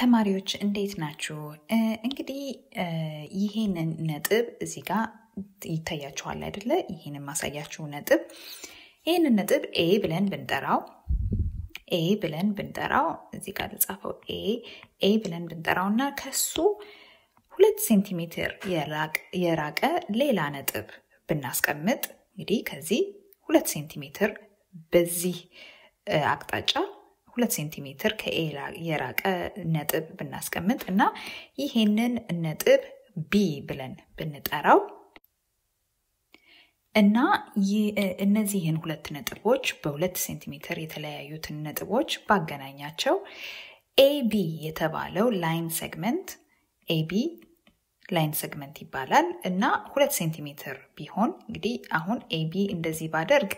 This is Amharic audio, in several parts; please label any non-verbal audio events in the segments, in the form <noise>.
ተማሪዎች እንዴት ናችሁ? እንግዲህ ይሄንን ነጥብ እዚህ ጋር ይታያችኋል አይደለ? ይሄንን ማሳያችሁ ነጥብ ይህንን ነጥብ A ብለን ብንጠራው A ብለን ብንጠራው እዚህ ጋር ተጻፈው A A ብለን ብንጠራው እና ከሱ ሁለት ሴንቲሜትር የራቀ ሌላ ነጥብ ብናስቀምጥ እንግዲህ ከዚህ ሁለት ሴንቲሜትር በዚህ አቅጣጫ ሁለት ሴንቲሜትር ከ A የራቀ ነጥብ ብናስቀምጥ እና ይሄንን ነጥብ B ብለን ብንጠራው እና እነዚህን ሁለት ነጥቦች በሁለት ሴንቲሜትር የተለያዩትን ነጥቦች ባገናኛቸው AB የተባለው line segment AB line segment ይባላል እና ሁለት ሴንቲሜትር ቢሆን እንግዲህ አሁን AB እንደዚህ ባደርግ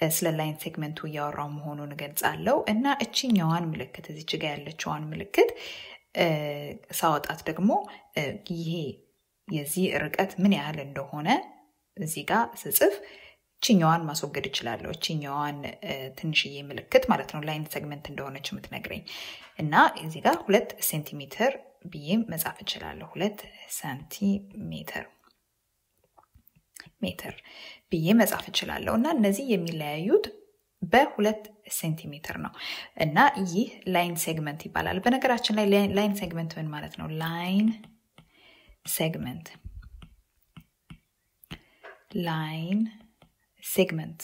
ስለ line segment ኡ እያወራው መሆኑን እገልጻለሁ እና እችኛዋን ምልክት እዚች ጋ ያለችዋን ምልክት ሳወጣት ደግሞ ይሄ የዚህ ርቀት ምን ያህል እንደሆነ እዚህ ጋር ስጽፍ ችኛዋን ማስወገድ እችላለሁ። ችኛዋን ትንሽዬ ምልክት ማለት ነው line segment እንደሆነች የምትነግረኝ እና እዚህ ጋር ሁለት ሴንቲሜትር ብዬ መጻፍ እችላለሁ። ሁለት ሳንቲሜትር ሜትር ብዬ መጻፍ እችላለሁ እና እነዚህ የሚለያዩት በሁለት ሴንቲሜትር ነው እና ይህ line segment ይባላል። በነገራችን ላይ line segment ምን ማለት ነው? line segment line segment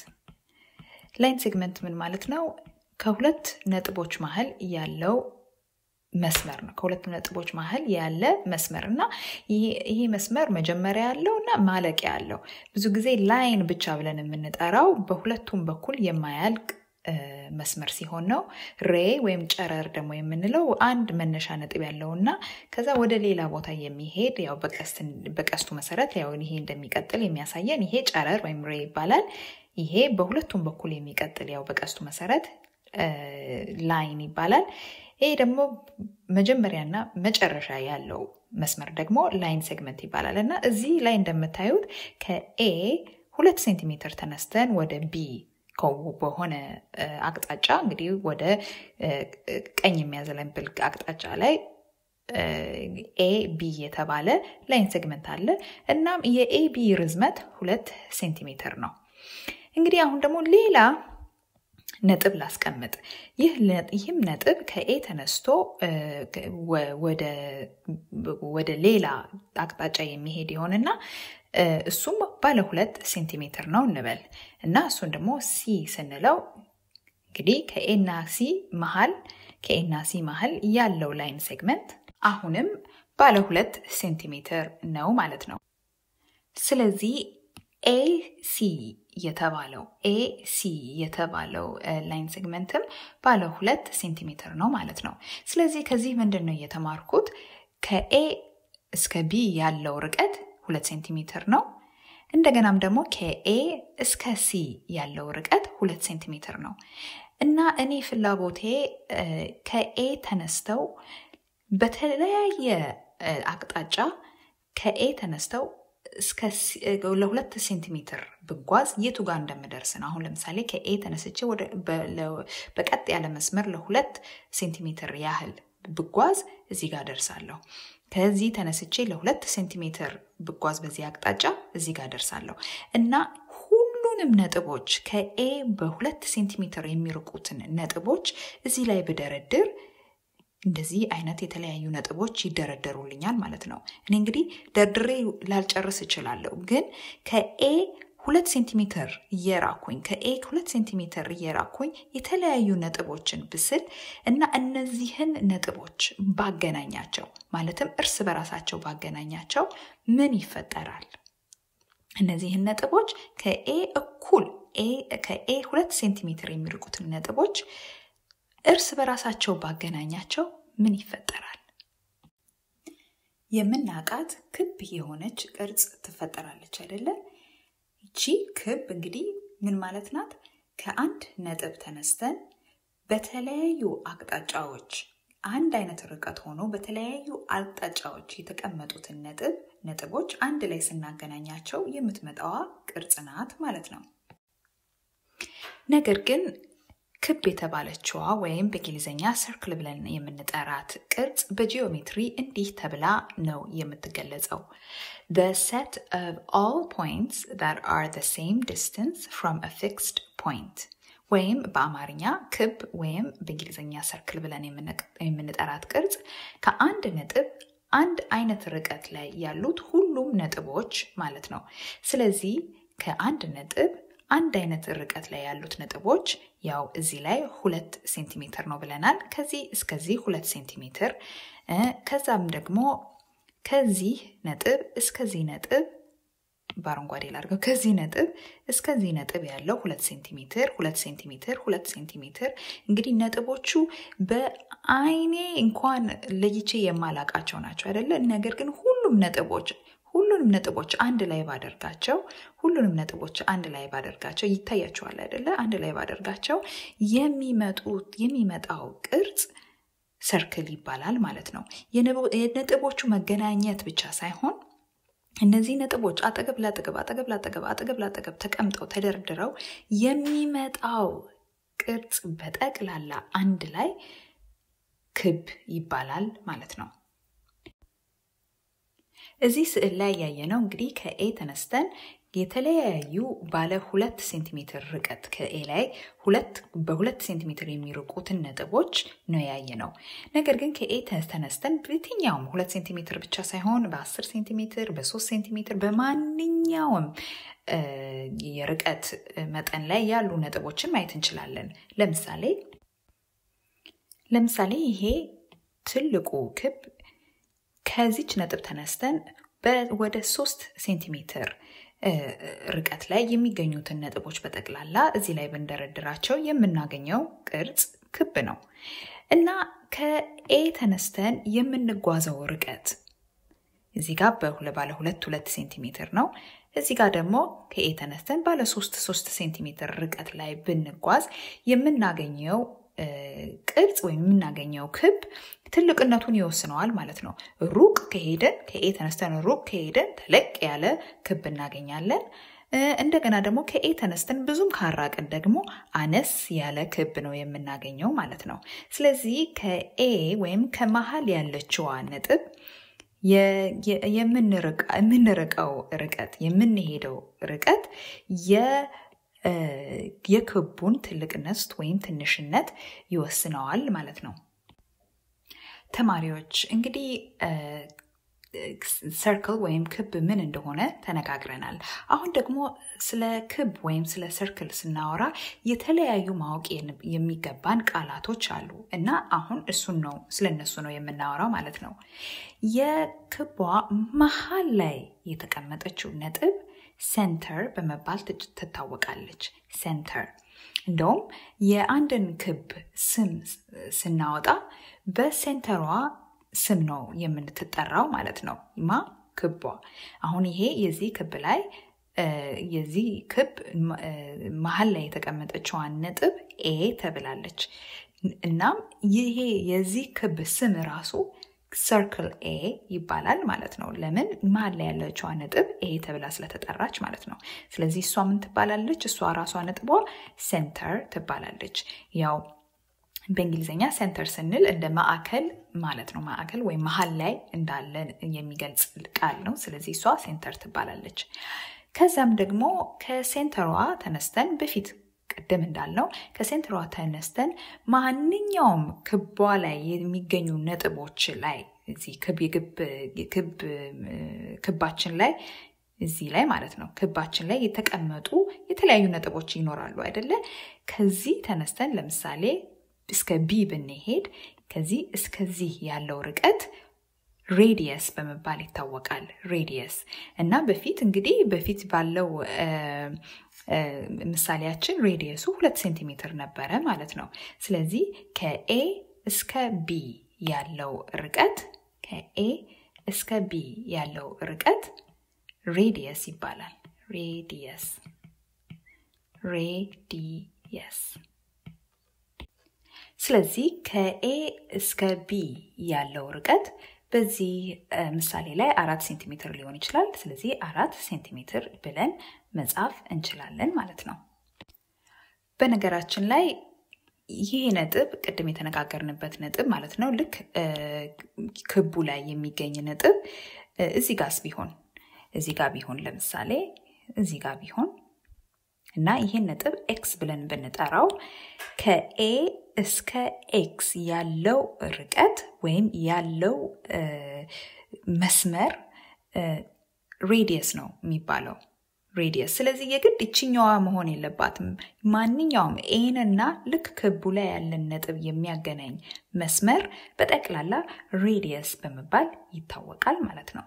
line segment ምን ማለት ነው? ከሁለት ነጥቦች መሀል ያለው መስመር ነው። ከሁለት ነጥቦች መሀል ያለ መስመር እና ይሄ መስመር መጀመሪያ ያለው እና ማለቂያ ያለው ብዙ ጊዜ ላይን ብቻ ብለን የምንጠራው በሁለቱም በኩል የማያልቅ መስመር ሲሆን ነው። ሬ ወይም ጨረር ደግሞ የምንለው አንድ መነሻ ነጥብ ያለው እና ከዛ ወደ ሌላ ቦታ የሚሄድ ያው በቀስቱ መሰረት ያው ይሄ እንደሚቀጥል የሚያሳየን ይሄ ጨረር ወይም ሬ ይባላል። ይሄ በሁለቱም በኩል የሚቀጥል ያው በቀስቱ መሰረት line ይባላል። ይሄ ደግሞ መጀመሪያና መጨረሻ ያለው መስመር ደግሞ line segment ይባላል እና እዚህ ላይ እንደምታዩት ከ A ሁለት ሴንቲሜትር ተነስተን ወደ B በሆነ አቅጣጫ እንግዲህ ወደ ቀኝ የሚያዘነብል አቅጣጫ ላይ A B የተባለ line segment አለ። እናም የ A B ርዝመት ሁለት ሴንቲሜትር ነው። እንግዲህ አሁን ደግሞ ሌላ ነጥብ ላስቀምጥ። ይህም ነጥብ ከ A ተነስቶ ወደ ሌላ አቅጣጫ የሚሄድ ይሆንና እሱም ባለ ሁለት ሴንቲሜትር ነው እንበል እና እሱን ደግሞ C ስንለው እንግዲህ ከ A ና C መሀል ከ A ና C መሀል ያለው line segment አሁንም ባለ ሁለት ሴንቲሜትር ነው ማለት ነው። ስለዚህ AC የተባለው AC የተባለው line segment ም ባለ ሁለት ሴንቲሜትር ነው ማለት ነው። ስለዚህ ከዚህ ምንድን ነው እየተማርኩት? ከ A እስከ B ያለው ርቀት ሁለት ሴንቲሜትር ነው። እንደገናም ደግሞ ከ A እስከ C ያለው ርቀት ሁለት ሴንቲሜትር ነው እና እኔ ፍላጎቴ ከ A ተነስተው በተለያየ አቅጣጫ ከ A ተነስተው ለሁለት ሴንቲሜትር ብጓዝ የቱ ጋር እንደምደርስ ነው። አሁን ለምሳሌ ከ A ተነስቼ በቀጥ ያለ መስመር ለሁለት ሴንቲሜትር ያህል ብጓዝ እዚህ ጋር ደርሳለሁ። ከዚህ ተነስቼ ለሁለት ሴንቲሜትር ብጓዝ በዚህ አቅጣጫ እዚህ ጋር ደርሳለሁ እና ሁሉንም ነጥቦች ከ A በሁለት ሴንቲሜትር የሚርቁትን ነጥቦች እዚህ ላይ ብደረድር እንደዚህ አይነት የተለያዩ ነጥቦች ይደረደሩልኛል ማለት ነው። እኔ እንግዲህ ደርድሬ ላልጨርስ እችላለሁ፣ ግን ከ A ሁለት ሴንቲሜትር እየራኩኝ ከ A ሁለት ሴንቲሜትር እየራኩኝ የተለያዩ ነጥቦችን ብስል እና እነዚህን ነጥቦች ባገናኛቸው ማለትም እርስ በራሳቸው ባገናኛቸው ምን ይፈጠራል? እነዚህን ነጥቦች ከ A እኩል ከ A ሁለት ሴንቲሜትር የሚርቁትን ነጥቦች እርስ በራሳቸው ባገናኛቸው ምን ይፈጠራል? የምናውቃት ክብ የሆነች ቅርጽ ትፈጠራለች አይደለ? ይቺ ክብ እንግዲህ ምን ማለት ናት? ከአንድ ነጥብ ተነስተን በተለያዩ አቅጣጫዎች አንድ አይነት ርቀት ሆኖ በተለያዩ አቅጣጫዎች የተቀመጡትን ነጥብ ነጥቦች አንድ ላይ ስናገናኛቸው የምትመጣዋ ቅርጽ ናት ማለት ነው። ነገር ግን ክብ የተባለችዋ ወይም በእንግሊዝኛ ሰርክል ብለን የምንጠራት ቅርጽ በጂኦሜትሪ እንዲህ ተብላ ነው የምትገለጸው። The set of all points that are the same distance from a fixed point ወይም በአማርኛ ክብ ወይም በእንግሊዝኛ ሰርክል ብለን የምንጠራት ቅርጽ ከአንድ ነጥብ አንድ አይነት ርቀት ላይ ያሉት ሁሉም ነጥቦች ማለት ነው። ስለዚህ ከአንድ ነጥብ አንድ አይነት ርቀት ላይ ያሉት ነጥቦች ያው እዚህ ላይ ሁለት ሴንቲሜትር ነው ብለናል። ከዚህ እስከዚህ ሁለት ሴንቲሜትር ከዛም ደግሞ ከዚህ ነጥብ እስከዚህ ነጥብ በአረንጓዴ ላድርገው። ከዚህ ነጥብ እስከዚህ ነጥብ ያለው ሁለት ሴንቲሜትር ሁለት ሴንቲሜትር ሁለት ሴንቲሜትር። እንግዲህ ነጥቦቹ በአይኔ እንኳን ለይቼ የማላቃቸው ናቸው አይደለ? ነገር ግን ሁሉም ነጥቦች ሁሉንም ነጥቦች አንድ ላይ ባደርጋቸው ሁሉንም ነጥቦች አንድ ላይ ባደርጋቸው ይታያቸዋል አይደለ? አንድ ላይ ባደርጋቸው የሚመጡት የሚመጣው ቅርጽ ሰርክል ይባላል ማለት ነው። የነጥቦቹ መገናኘት ብቻ ሳይሆን እነዚህ ነጥቦች አጠገብ ላጠገብ አጠገብ ላጠገብ አጠገብ ላጠገብ ተቀምጠው ተደርድረው የሚመጣው ቅርጽ በጠቅላላ አንድ ላይ ክብ ይባላል ማለት ነው። እዚህ ስዕል ላይ ያየነው እንግዲህ ከ A ተነስተን የተለያዩ ባለ ሁለት ሴንቲሜትር ርቀት ከ A ላይ ሁለት በሁለት ሴንቲሜትር የሚርቁትን ነጥቦች ነው ያየነው። ነገር ግን ከ A ተነስተን በየትኛውም ሁለት ሴንቲሜትር ብቻ ሳይሆን በአስር ሴንቲሜትር በሶስት ሴንቲሜትር በማንኛውም የርቀት መጠን ላይ ያሉ ነጥቦችን ማየት እንችላለን። ለምሳሌ ለምሳሌ ይሄ ትልቁ ክብ ከዚች ነጥብ ተነስተን ወደ ሶስት ሴንቲሜትር ርቀት ላይ የሚገኙትን ነጥቦች በጠቅላላ እዚህ ላይ ብንደረድራቸው የምናገኘው ቅርጽ ክብ ነው እና ከኤ ተነስተን የምንጓዘው ርቀት እዚህ ጋር ባለ ሁለት ሁለት ሴንቲሜትር ነው። እዚህ ጋር ደግሞ ከ A ተነስተን ባለ ሶስት ሶስት ሴንቲሜትር ርቀት ላይ ብንጓዝ የምናገኘው ቅርጽ ወይም የምናገኘው ክብ ትልቅነቱን ይወስነዋል ማለት ነው። ሩቅ ከሄደን ከ A ተነስተን ሩቅ ከሄደን ተለቅ ያለ ክብ እናገኛለን። እንደገና ደግሞ ከ A ተነስተን ብዙም ካልራቅን ደግሞ አነስ ያለ ክብ ነው የምናገኘው ማለት ነው። ስለዚህ ከ A ወይም ከመሀል ያለችዋ ነጥብ የምንርቀው ርቀት የምንሄደው ርቀት የክቡን ትልቅነት ወይም ትንሽነት ይወስነዋል ማለት ነው። ተማሪዎች እንግዲህ ሰርክል ወይም ክብ ምን እንደሆነ ተነጋግረናል። አሁን ደግሞ ስለ ክብ ወይም ስለ ሰርክል ስናወራ የተለያዩ ማወቅ የሚገባን ቃላቶች አሉ እና አሁን እሱን ነው ስለ እነሱ ነው የምናወራው ማለት ነው። የክቧ መሀል ላይ የተቀመጠችው ነጥብ center በመባል ትታወቃለች። center እንደውም የአንድን ክብ ስም ስናወጣ በ center ዋ ስም ነው የምንጠራው ማለት ነው። ማ ክቧ። አሁን ይሄ የዚህ ክብ ላይ የዚህ ክብ መሀል ላይ የተቀመጠችዋን ነጥብ A ተብላለች። እናም ይሄ የዚህ ክብ ስም ራሱ circle A ይባላል ማለት ነው። ለምን መሀል ላይ ያለችዋ ነጥብ A ተብላ ስለተጠራች ማለት ነው። ስለዚህ እሷ ምን ትባላለች? እሷ ራሷ ነጥቧ center ትባላለች። ያው በእንግሊዝኛ center ስንል እንደ ማዕከል ማለት ነው። ማዕከል ወይም መሀል ላይ እንዳለ የሚገልጽ ቃል ነው። ስለዚህ እሷ center ትባላለች። ከዛም ደግሞ ከ center ዋ ተነስተን በፊት ቅድም እንዳልነው ከ center ዋ ተነስተን ማንኛውም ክቧ ላይ የሚገኙ ነጥቦች ላይ እዚህ ክባችን ላይ እዚህ ላይ ማለት ነው ክባችን ላይ የተቀመጡ የተለያዩ ነጥቦች ይኖራሉ አይደለ? ከዚህ ተነስተን ለምሳሌ እስከ B ብንሄድ ከዚህ እስከዚህ ያለው ርቀት radius በመባል ይታወቃል። radius እና በፊት እንግዲህ በፊት ባለው ምሳሌያችን radius ኡ ሁለት ሴንቲሜትር ነበረ ማለት ነው። ስለዚህ ከ A እስከ B ያለው ርቀት ከ A እስከ B ያለው ርቀት radius ይባላል። radius radius ስለዚህ ከ A እስከ B ያለው ርቀት በዚህ ምሳሌ ላይ አራት ሴንቲሜትር ሊሆን ይችላል። ስለዚህ አራት ሴንቲሜትር ብለን መጻፍ እንችላለን ማለት ነው። በነገራችን ላይ ይሄ ነጥብ ቅድም የተነጋገርንበት ነጥብ ማለት ነው። ልክ ክቡ ላይ የሚገኝ ነጥብ እዚህ ጋርስ ቢሆን እዚህ ጋር ቢሆን ለምሳሌ እዚህ ጋር ቢሆን እና ይህን ነጥብ X ብለን ብንጠራው ከ A እስከ X ያለው ርቀት ወይም ያለው መስመር radius ነው የሚባለው radius። ስለዚህ የግድ ይችኛዋ መሆን የለባትም። ማንኛውም A ን እና ልክ ክቡ ላይ ያለን ነጥብ የሚያገናኝ መስመር በጠቅላላ radius በመባል ይታወቃል ማለት ነው።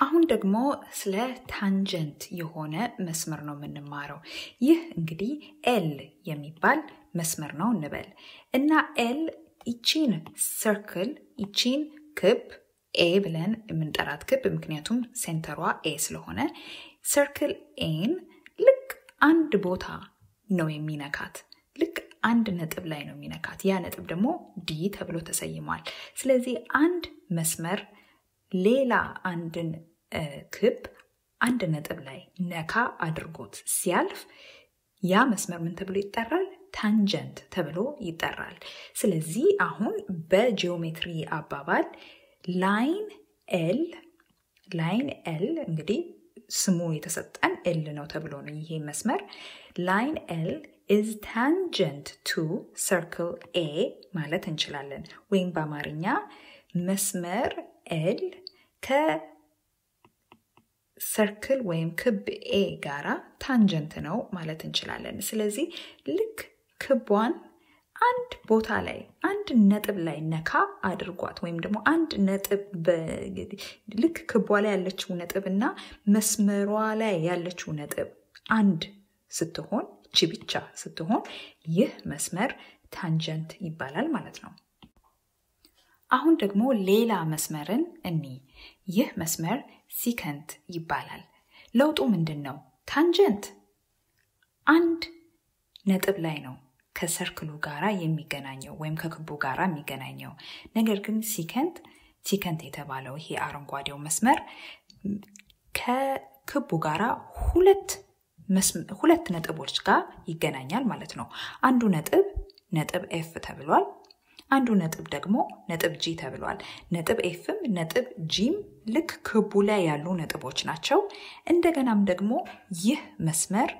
አሁን ደግሞ ስለ tangent የሆነ መስመር ነው የምንማረው። ይህ እንግዲህ L የሚባል መስመር ነው እንበል እና L ይቺን circle ይቺን ክብ A ብለን የምንጠራት ክብ ምክንያቱም center ዋ A ስለሆነ circle A ን ልክ አንድ ቦታ ነው የሚነካት። ልክ አንድ ነጥብ ላይ ነው የሚነካት። ያ ነጥብ ደግሞ D ተብሎ ተሰይሟል። ስለዚህ አንድ መስመር ሌላ አንድን ክብ አንድ ነጥብ ላይ ነካ አድርጎት ሲያልፍ ያ መስመር ምን ተብሎ ይጠራል? tangent ተብሎ ይጠራል። ስለዚህ አሁን በጂኦሜትሪ አባባል line L line L እንግዲህ ስሙ የተሰጠን L ነው ተብሎ ነው ይሄ መስመር line L is tangent to circle A ማለት እንችላለን። ወይም በአማርኛ መስመር L ከ circle ወይም ክብ A ጋራ tangent ነው ማለት እንችላለን። ስለዚህ ልክ ክቧን አንድ ቦታ ላይ አንድ ነጥብ ላይ ነካ አድርጓት ወይም ደግሞ አንድ ነጥብ ልክ ክቧ ላይ ያለችው ነጥብ እና መስመሯ ላይ ያለችው ነጥብ አንድ ስትሆን እቺ ብቻ ስትሆን ይህ መስመር tangent ይባላል ማለት ነው። አሁን ደግሞ ሌላ መስመርን እንይ ይህ መስመር secant ይባላል። ለውጡ ምንድን ነው? tangent አንድ ነጥብ ላይ ነው ከ circle ኡ ጋራ የሚገናኘው ወይም ከክቡ ጋራ የሚገናኘው። ነገር ግን secant secant የተባለው ይሄ አረንጓዴው መስመር ከክቡ ጋራ ሁለት ሁለት ነጥቦች ጋር ይገናኛል ማለት ነው። አንዱ ነጥብ ነጥብ F ተብሏል። አንዱ ነጥብ ደግሞ ነጥብ G ተብሏል። ነጥብ F ም ነጥብ G ም ልክ ክቡ ላይ ያሉ ነጥቦች ናቸው። እንደገናም ደግሞ ይህ መስመር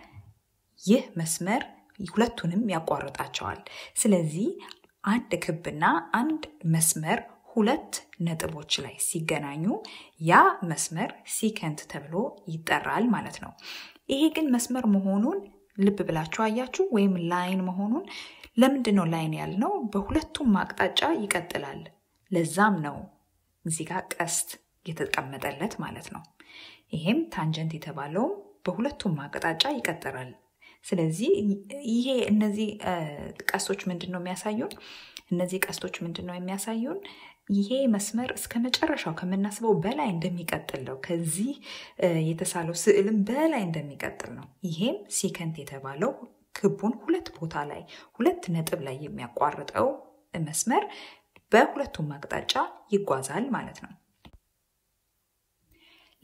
ይህ መስመር ሁለቱንም ያቋርጣቸዋል። ስለዚህ አንድ ክብና አንድ መስመር ሁለት ነጥቦች ላይ ሲገናኙ ያ መስመር secant ተብሎ ይጠራል ማለት ነው። ይሄ ግን መስመር መሆኑን ልብ ብላችሁ አያችሁ፣ ወይም line መሆኑን ለምንድን ነው line ያልነው? በሁለቱም አቅጣጫ ይቀጥላል። ለዛም ነው እዚህ ጋር ቀስት የተቀመጠለት ማለት ነው። ይሄም tangent የተባለውም በሁለቱም አቅጣጫ ይቀጥላል። ስለዚህ ይሄ እነዚህ ቀስቶች ምንድን ነው የሚያሳዩን? እነዚህ ቀስቶች ምንድን ነው የሚያሳዩን? ይሄ መስመር እስከ መጨረሻው ከምናስበው በላይ እንደሚቀጥል ነው። ከዚህ የተሳለው ስዕልም በላይ እንደሚቀጥል ነው። ይሄም ሲከንት የተባለው ክቡን ሁለት ቦታ ላይ ሁለት ነጥብ ላይ የሚያቋርጠው መስመር በሁለቱም አቅጣጫ ይጓዛል ማለት ነው።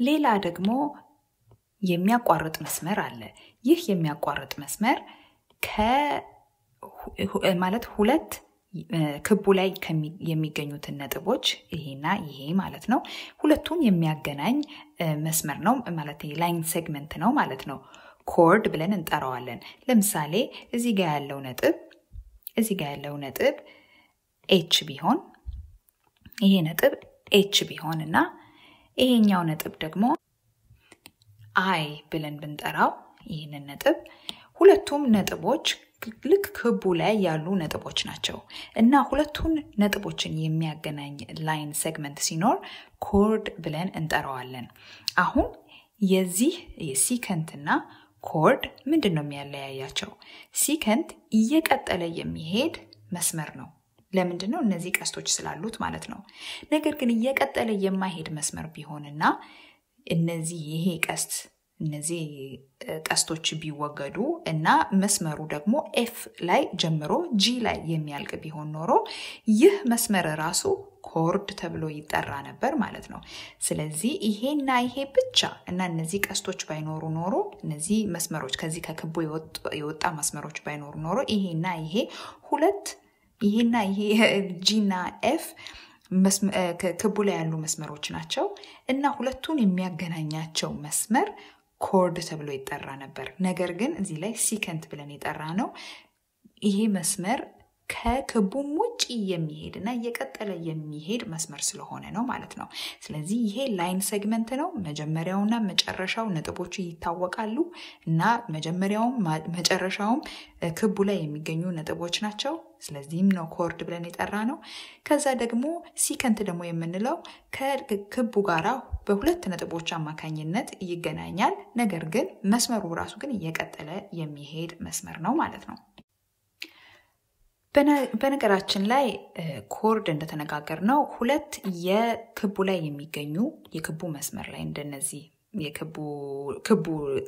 ሌላ ደግሞ የሚያቋርጥ መስመር አለ። ይህ የሚያቋርጥ መስመር ማለት ሁለት ክቡ ላይ የሚገኙትን ነጥቦች ይሄና ይሄ ማለት ነው። ሁለቱን የሚያገናኝ መስመር ነው ማለት line segment ነው ማለት ነው። chord ብለን እንጠራዋለን። ለምሳሌ እዚህ ጋር ያለው ነጥብ እዚህ ጋር ያለው ነጥብ H ቢሆን ይሄ ነጥብ H ቢሆን እና ይሄኛው ነጥብ ደግሞ I ብለን ብንጠራው ይህንን ነጥብ ሁለቱም ነጥቦች ልክ ክቡ ላይ ያሉ ነጥቦች ናቸው እና ሁለቱን ነጥቦችን የሚያገናኝ line segment ሲኖር chord ብለን እንጠራዋለን። አሁን የዚህ የ secant እና chord ምንድን ነው የሚያለያያቸው? secant እየቀጠለ የሚሄድ መስመር ነው። ለምንድን ነው? እነዚህ ቀስቶች ስላሉት ማለት ነው። ነገር ግን እየቀጠለ የማይሄድ መስመር ቢሆንና እነዚህ ይሄ ቀስት እነዚህ ቀስቶች ቢወገዱ እና መስመሩ ደግሞ F ላይ ጀምሮ G ላይ የሚያልቅ ቢሆን ኖሮ ይህ መስመር ራሱ chord ተብሎ ይጠራ ነበር ማለት ነው። ስለዚህ ይሄና ይሄ ብቻ እና እነዚህ ቀስቶች ባይኖሩ ኖሮ እነዚህ መስመሮች ከዚህ ከክቡ የወጣ መስመሮች ባይኖሩ ኖሮ ይሄና ይሄ ሁለት ይሄና ይሄ <laughs> G ና F ክቡ ላይ ያሉ መስመሮች ናቸው እና ሁለቱን የሚያገናኛቸው መስመር chord ተብሎ ይጠራ ነበር። ነገር ግን እዚህ ላይ secant ብለን የጠራነው ይሄ መስመር ከክቡም ውጭ የሚሄድ እና እየቀጠለ የሚሄድ መስመር ስለሆነ ነው ማለት ነው። ስለዚህ ይሄ line segment ነው። መጀመሪያውና መጨረሻው ነጥቦቹ ይታወቃሉ እና መጀመሪያውም መጨረሻውም ክቡ ላይ የሚገኙ ነጥቦች ናቸው። ስለዚህም ነው chord ብለን የጠራነው። ከዛ ደግሞ secant ደግሞ የምንለው ከክቡ ጋራ በሁለት ነጥቦች አማካኝነት ይገናኛል። ነገር ግን መስመሩ ራሱ ግን እየቀጠለ የሚሄድ መስመር ነው ማለት ነው። በነገራችን ላይ chord እንደተነጋገርነው ሁለት የክቡ ላይ የሚገኙ የክቡ መስመር ላይ እንደነዚህ የክቡ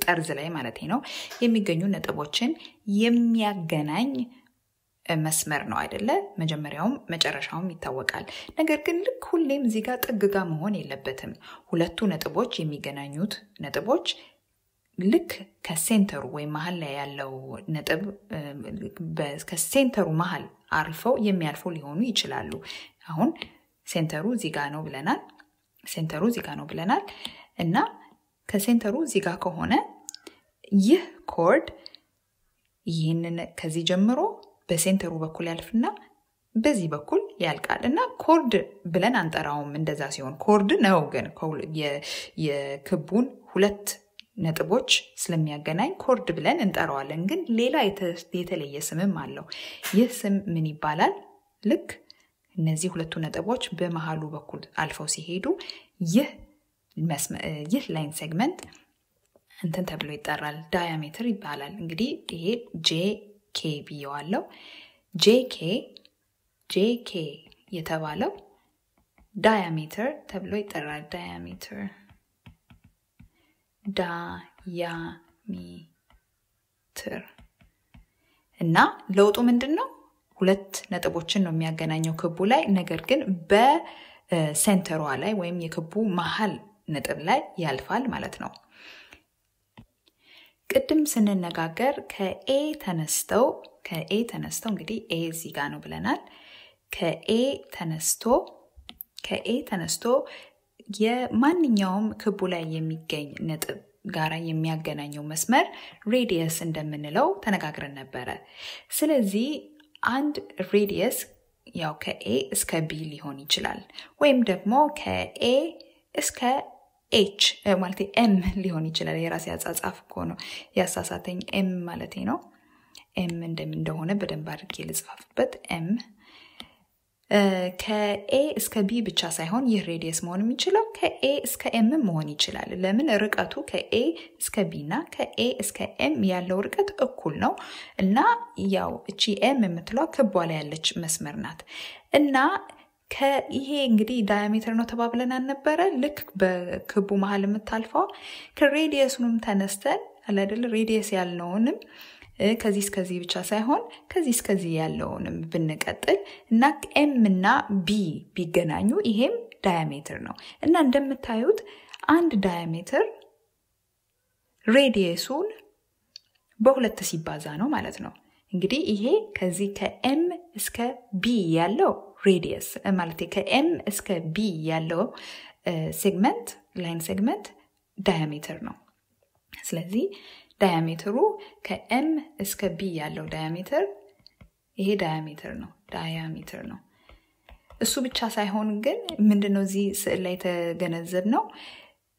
ጠርዝ ላይ ማለት ነው የሚገኙ ነጥቦችን የሚያገናኝ መስመር ነው አይደለ? መጀመሪያውም መጨረሻውም ይታወቃል። ነገር ግን ልክ ሁሌም እዚህ ጋር ጥግ መሆን የለበትም። ሁለቱ ነጥቦች የሚገናኙት ነጥቦች ልክ ከሴንተሩ ወይም መሀል ላይ ያለው ነጥብ ከሴንተሩ መሀል አልፈው የሚያልፉ ሊሆኑ ይችላሉ። አሁን center ኡ እዚህ ጋ ነው ብለናል። center ኡ እዚህ ጋ ነው ብለናል እና ከ center ኡ እዚህ ጋ ከሆነ ይህ chord ይህንን ከዚህ ጀምሮ በ center ኡ በኩል ያልፍና በዚህ በኩል ያልቃል እና chord ብለን አንጠራውም። እንደዛ ሲሆን chord ነው ግን የክቡን ሁለት ነጥቦች ስለሚያገናኝ chord ብለን እንጠራዋለን። ግን ሌላ የተለየ ስምም አለው። ይህ ስም ምን ይባላል? ልክ እነዚህ ሁለቱ ነጥቦች በመሃሉ በኩል አልፈው ሲሄዱ ይህ line segment እንትን ተብሎ ይጠራል፣ diameter ይባላል። እንግዲህ ይሄ J K ብየዋለው። J K J K የተባለው diameter ተብሎ ይጠራል። diameter diameter እና ለውጡ ምንድን ነው? ሁለት ነጥቦችን ነው የሚያገናኘው ክቡ ላይ። ነገር ግን በ center ኧ ላይ ወይም የክቡ መሀል ነጥብ ላይ ያልፋል ማለት ነው። ቅድም ስንነጋገር ከ A ተነስተው ከ A ተነስተው እንግዲህ A እዚህ ጋር ነው ብለናል። ከ A ተነስቶ ከ A ተነስቶ የማንኛውም ክቡ ላይ የሚገኝ ነጥብ ጋራ የሚያገናኘው መስመር radius እንደምንለው ተነጋግረን ነበረ። ስለዚህ አንድ radius ያው ከ A እስከ B ሊሆን ይችላል፣ ወይም ደግሞ ከ A እስከ H ማለት M ሊሆን ይችላል። የራሴ አጻጻፍ እኮ ነው ያሳሳተኝ። M ማለቴ ነው። M እንደሆነ በደንብ አድርጌ ልጽፋፍበት M ከ A እስከ B ብቻ ሳይሆን ይህ radius መሆን የሚችለው ከ A እስከ M መሆን ይችላል። ለምን? ርቀቱ ከ A እስከ B እና ከ A እስከ M ያለው ርቀት እኩል ነው። እና ያው እቺ M የምትለው ክቧ ላይ ያለች መስመር ናት። እና ይሄ እንግዲህ diameter ነው ተባብለን አልነበረ? ልክ በክቡ መሀል የምታልፈው? ከ radius ኡንም ተነስተን አላደለ radius ያልነውንም ከዚህ እስከዚህ ብቻ ሳይሆን ከዚህ እስከዚህ ያለውንም ብንቀጥል እና M እና B ቢገናኙ ይሄም diameter ነው እና እንደምታዩት አንድ diameter radius ኡን በሁለት ሲባዛ ነው ማለት ነው። እንግዲህ ይሄ ከዚህ ከ M እስከ B ያለው radius ማለት ከ M እስከ B ያለው segment line segment diameter ነው። ስለዚህ diameter ኡ ከ M እስከ B ያለው diameter ይሄ diameter ነው diameter ነው። እሱ ብቻ ሳይሆን ግን ምንድነው እዚህ ስዕል ላይ የተገነዘብነው radius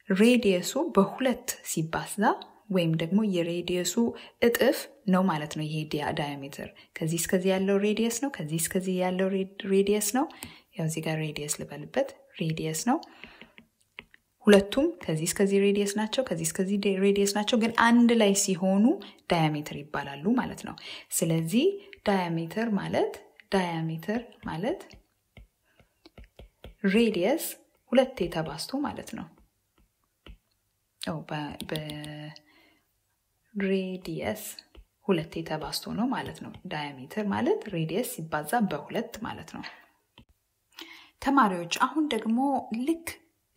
ኡ በሁለት ሲባዛ ወይም ደግሞ የ radius ኡ እጥፍ ነው ማለት ነው። ይሄ diameter ከዚህ እስከዚህ ያለው radius ነው። ከዚህ እስከዚህ ያለው radius ነው። ያው እዚህ ጋር radius ልበልበት፣ radius ነው። ሁለቱም ከዚህ እስከዚህ radius ናቸው። ከዚህ እስከዚህ radius ናቸው። ግን አንድ ላይ ሲሆኑ diameter ይባላሉ ማለት ነው። ስለዚህ diameter ማለት diameter ማለት radius ሁለቴ ተባዝቶ ማለት ነው። በ radius ሁለት የተባዝቶ ነው ማለት ነው። diameter ማለት radius ሲባዛ በሁለት ማለት ነው። ተማሪዎች አሁን ደግሞ ልክ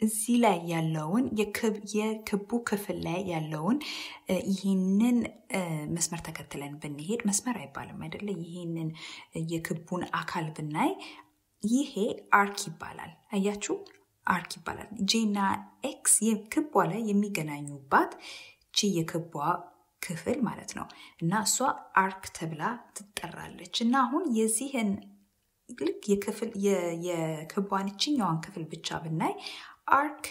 እዚህ ላይ ያለውን የክቡ ክፍል ላይ ያለውን ይህንን መስመር ተከትለን ብንሄድ መስመር አይባልም አይደለ? ይህንን የክቡን አካል ብናይ ይሄ arc ይባላል። አያችሁ፣ arc ይባላል። J ና X ክቧ ላይ የሚገናኙባት ቺ የክቧ ክፍል ማለት ነው እና እሷ arc ተብላ ትጠራለች። እና አሁን የዚህን ልክ የክፍል የክቧን ይችኛዋን ክፍል ብቻ ብናይ arc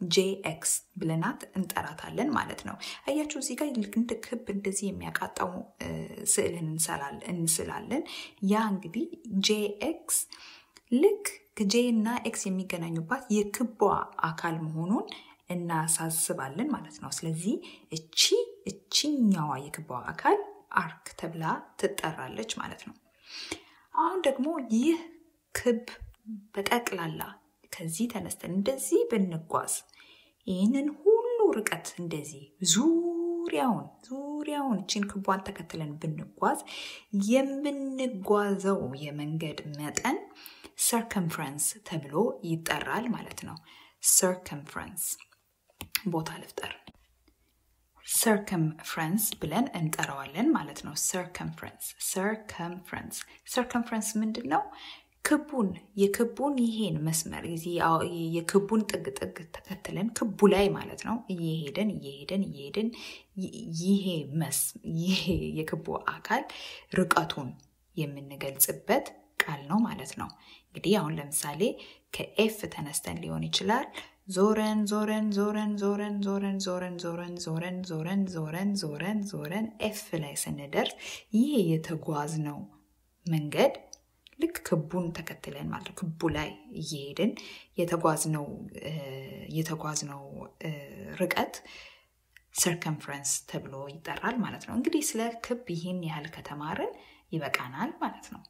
J X ብለናት እንጠራታለን ማለት ነው። አያችሁ እዚህ ጋር እንደ ክብ እንደዚህ የሚያቃጣው ስዕልን እንስላለን። ያ እንግዲህ J X ልክ J እና X የሚገናኙባት የክቧ አካል መሆኑን እናሳስባለን ማለት ነው። ስለዚህ እቺ እቺኛዋ የክቧ አካል አርክ ተብላ ትጠራለች ማለት ነው። አሁን ደግሞ ይህ ክብ በጠቅላላ ከዚህ ተነስተን እንደዚህ ብንጓዝ ይህንን ሁሉ ርቀት እንደዚህ ዙሪያውን ዙሪያውን እቺን ክቧን ተከትለን ብንጓዝ የምንጓዘው የመንገድ መጠን ሰርከምፍረንስ ተብሎ ይጠራል ማለት ነው። circumference ቦታ ልፍጠር። circumference ብለን እንጠራዋለን ማለት ነው። circumference circumference circumference ምንድን ነው? ክቡን የክቡን ይሄን መስመር የክቡን ጥግ ጥግ ተከትለን ክቡ ላይ ማለት ነው እየሄደን እየሄደን እየሄደን ይሄ መስ ይሄ የክቡ አካል ርቀቱን የምንገልጽበት ቃል ነው ማለት ነው። እንግዲህ አሁን ለምሳሌ ከ F ተነስተን ሊሆን ይችላል። ዞረን ዞረን ዞረን ዞረን ዞረን ዞረን ዞረን ዞረን ዞረን ዞረን ዞረን ዞረን F ላይ ስንደርስ ይሄ የተጓዝነው መንገድ ልክ ክቡን ተከትለን ማለት ነው። ክቡ ላይ እየሄድን የተጓዝነው የተጓዝነው ርቀት circumference ተብሎ ይጠራል ማለት ነው። እንግዲህ ስለ ክብ ይህን ያህል ከተማርን ይበቃናል ማለት ነው።